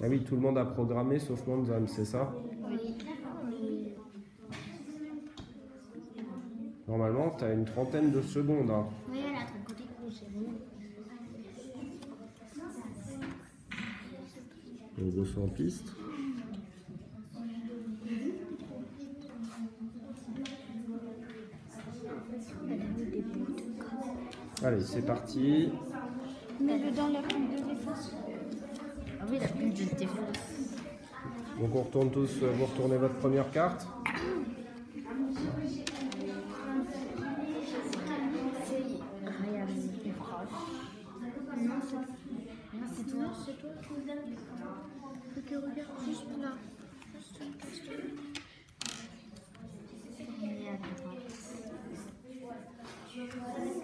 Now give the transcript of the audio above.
Ah oui, tout le monde a programmé sauf Monzam, c'est ça Normalement, tu as une trentaine de secondes. hein. Oui, elle a ton côté. On reçoit en piste. Allez, c'est parti. Mets-le dans la pile de défense. Oui, la bulle de défense. Donc on retourne tous, euh, vous retournez votre première carte. C'est Ryan